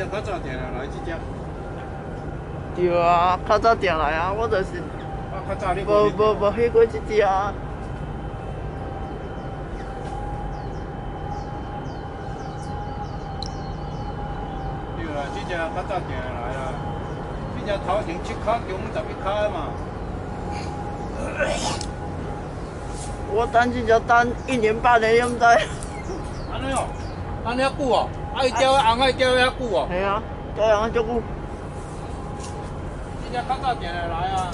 只较早订来这只。对啊，较早订来啊，我就是。啊，较早你无无无去过这只啊。对啦，这只较早订来啊，这只头前七卡，中十一卡嘛。我等这只等一年半年，唔知。安尼哦，安尼遐久哦，啊伊钓红海钓遐久哦。系啊，钓红海足久。这只较早订来啊。